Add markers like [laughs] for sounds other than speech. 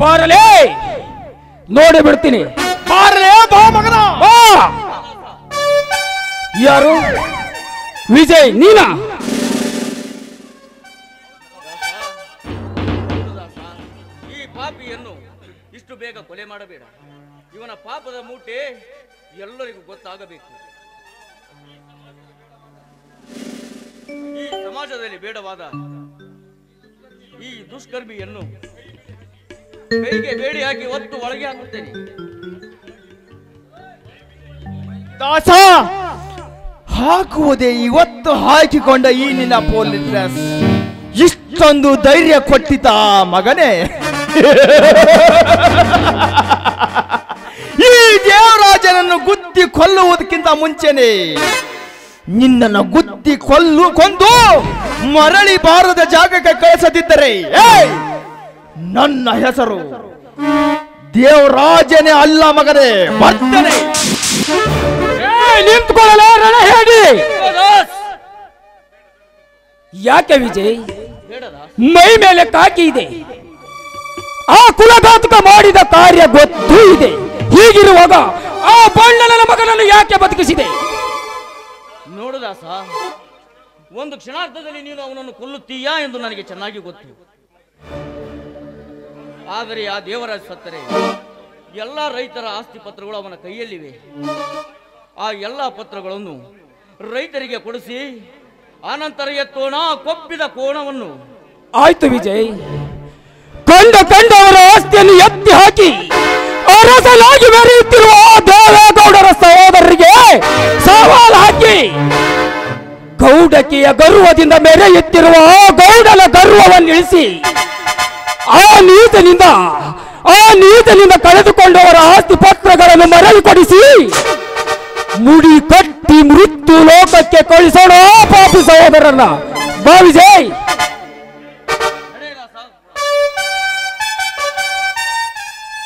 ಬಾರಲೇ. ನೋಡಿ ಬಿಡ್ತೀನಿ. ಬಾರಲೇ ಬಾ ಮಗನ. ಬಾ. ಯಾರು? ವಿಜಯ್ ನೀನಾ? ಈ ಪಾಪಿಯನ್ನು ಇಷ್ಟು ಬೇಗ ಕೊಲೆ ಮಾಡಬೇಡ. ಇವನ ಪಾಪದ ಮೂಟೆ ಎಲ್ಲರಿಗೂ ಗೊತ್ತಾಗಬೇಕು. ಈ ಸಮಾಜದಲ್ಲಿ ಬೇಡವಾದ ಈ ದುಷ್ಕರ್ಮಿಯನ್ನು ಕೈಗೆ ಬೇಡಿ ಹಾಕಿ ಒತ್ತು ಒಳಗೆ ಹಾಕುತ್ತೇನೆ ದಾಸ, ಹಾಕುವುದೇ ಇವತ್ತು ಹಾಕಿಕೊಂಡ ಈ ನಿನ್ನ ಡ್ರೆಸ್ ಇಷ್ಟೊಂದು ಧೈರ್ಯ ಕೊಟ್ಟಿತ ಮಗನೇ. [laughs] ಈ ದೇವರಾಜನನ್ನು ಗುತ್ತಿ ಕೊಲ್ಲುವುದಕ್ಕಿಂತ ಮುಂಚೆನೆ ನಿನ್ನನ್ನು ಗುತ್ತಿ ಕೊಲ್ಲು ಕೊಂದು ಮರಳಿ ಬಾರದ ಜಾಗಕ್ಕೆ ಕಳಿಸದಿದ್ದರೆ, ಏಯ್! ನನ್ನ ಹೆಸರು ದೇವರಾಜನೇ ಅಲ್ಲ ಮಗನೇ ಬರ್ತಾನೆ ನಿಂತ್ಕೊಳ್ಳಲ ರಣ ಹೇಳಿ ಯಾಕೆ ವಿಜಯ್. ಮೈ ಮೇಲೆ ಕಾಕಿ ಇದೆ. ಆ ಕುಲಘಾತಕ ಮಾಡಿದ ಕಾರ್ಯ ಗೊತ್ತು ಇದೆ. ಹೀಗಿರುವಾಗ ಆ ಬಣ್ಣನ ಮಗನನ್ನು ಯಾಕೆ ಬದುಕಿಸಿದೆ? ನೋಡುದಾಸ ಒಂದು ಕ್ಷಣಾರ್ಥದಲ್ಲಿ ನೀನು ಅವನನ್ನು ಕೊಲ್ಲುತ್ತೀಯಾ ಎಂದು ನನಗೆ ಚೆನ್ನಾಗಿ ಗೊತ್ತು. ಆದರೆ ಆ ದೇವರಾಜ್ ಸತ್ತರೆ. ಎಲ್ಲ ರೈತರ ಆಸ್ತಿ ಪತ್ರಗಳು ಅವನ ಕೈಯಲ್ಲಿವೆ. ಆ ಎಲ್ಲ ಪತ್ರಗಳನ್ನು ರೈತರಿಗೆ ಕೊಡಿಸಿ, ಆನಂತರ ಎತ್ತೋಣ ಕೊಪ್ಪಿದ ಕೋಣವನ್ನು. ಆಯ್ತು ವಿಜಯ್. ಕಂಡ ಕಂಡವರ ಆಸ್ತಿಯನ್ನು ಎತ್ತಿ ಹಾಕಿ ಅರಸಲಾಗಿ ಮೆರೆಯುತ್ತಿರುವ ದೇವೇಗೌಡರ ಸಹೋದರರಿಗೆ ಸವಾಲು ಹಾಕಿ, ಗೌಡಕಿಯ ಗರ್ವದಿಂದ ಮೆರೆಯುತ್ತಿರುವ ಗೌಡನ ಗರ್ವವನ್ನು ಇಳಿಸಿ ಆ ನೀತಿನಿಂದ ಆ ನೀತಿನಿಂದ ಕಳೆದುಕೊಂಡವರ ಆಸ್ತಿ ಪತ್ರಗಳನ್ನು ಮರಳಿ ಕೊಡಿಸಿ ಮುಡಿ ಕಟ್ಟಿ ಮೃತ್ಯು ಲೋಕಕ್ಕೆ ಕಳಿಸೋಣ ಪಾಪಿ ಸಹೋದರನ್ನ ಬಾ ವಿಜಯ್